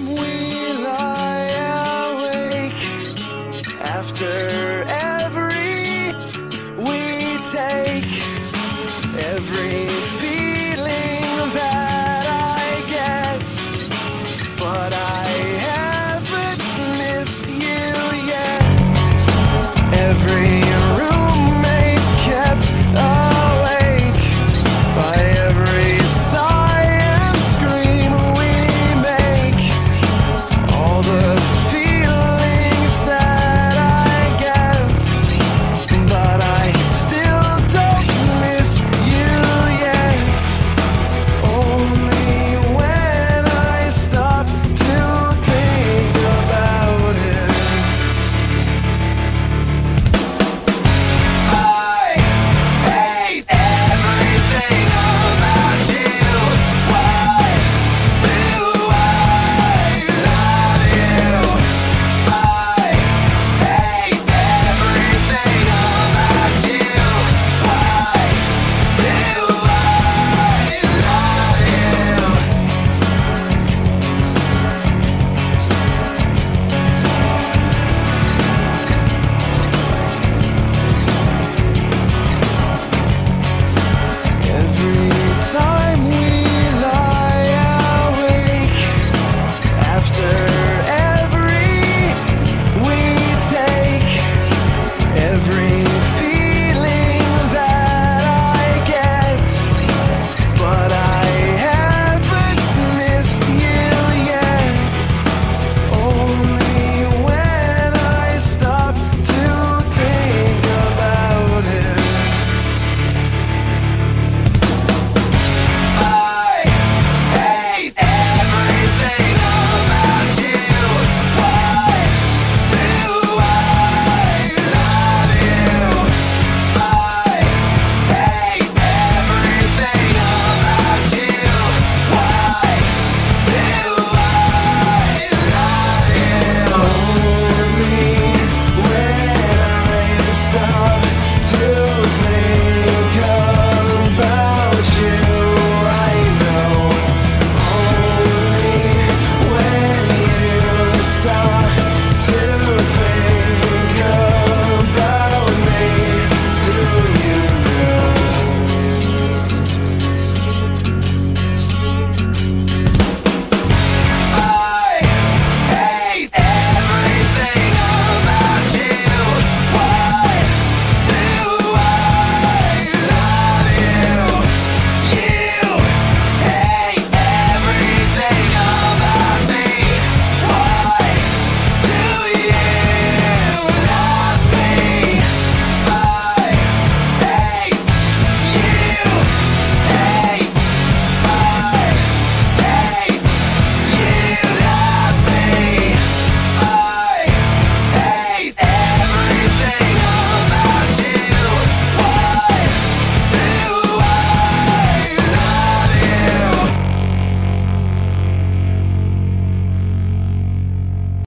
time we lie awake. After every we take every feeling that I get. But I haven't missed you yet. Every